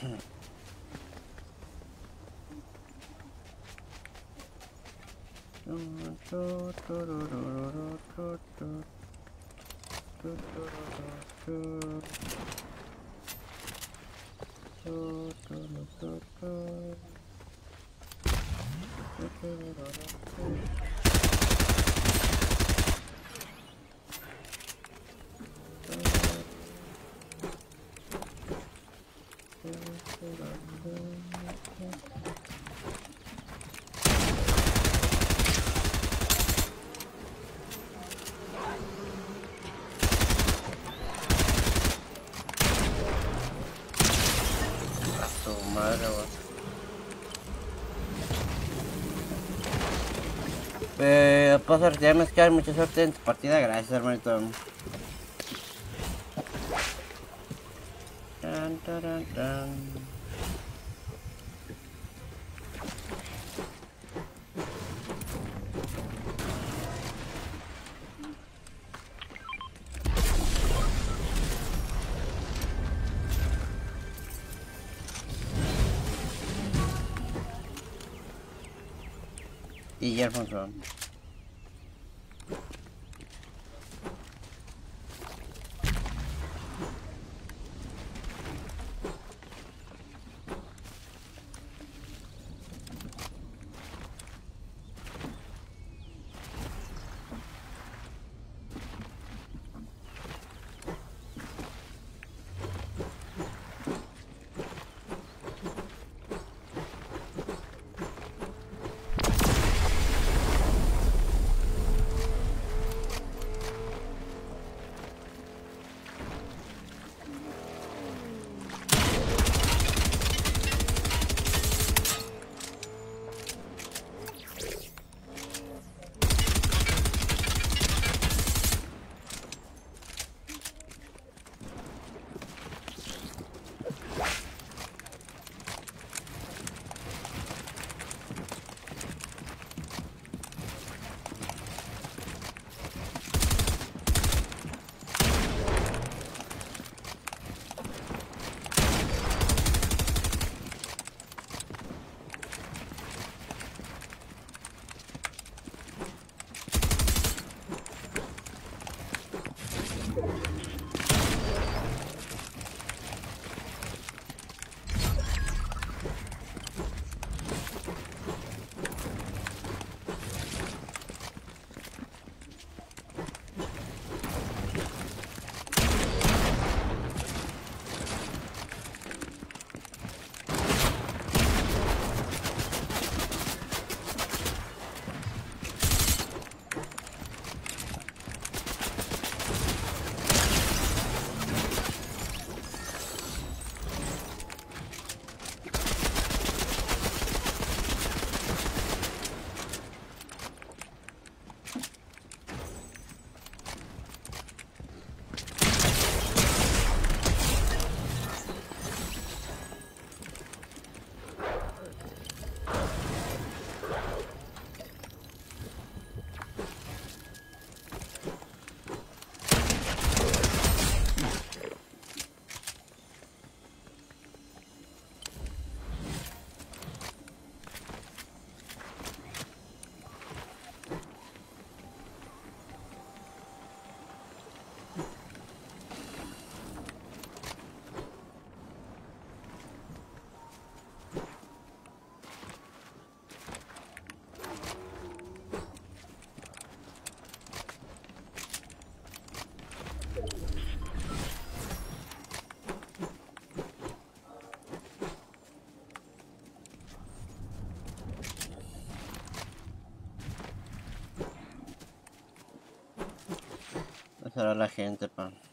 Hmm. トトロロロロトトトトロロトトトロロトトロロロ su madre, weón. Eh, puedo sortear mezclar, mucha suerte en tu partida, gracias hermanito. Guillermo Ron. será la gente, pan.